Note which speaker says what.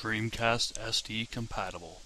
Speaker 1: Dreamcast SD compatible.